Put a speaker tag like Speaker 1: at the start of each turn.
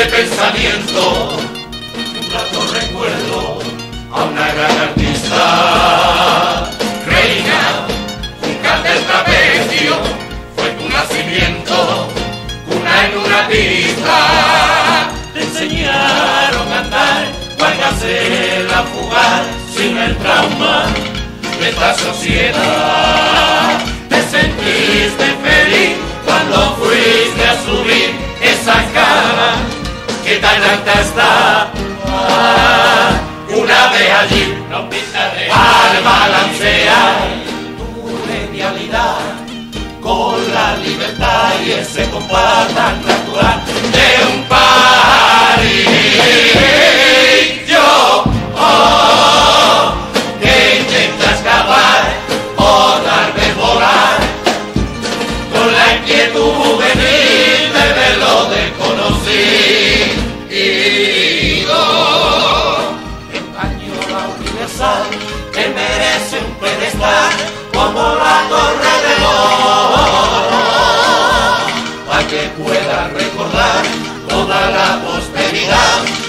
Speaker 1: pensamiento, un rato recuerdo a una gran artista. Reina, un del trapecio, fue tu nacimiento, una en una pista. Te enseñaron a andar, hacer la fugar sin el trauma de esta sociedad. Te sentiste feliz cuando fuiste a subir esa cara alta está. una vez allí, al balancear tu genialidad con la libertad y ese compás tan natural de un. Yo, oh, que intenta escapar o tal vez volar con la inquietud pueda recordar toda la cuerpo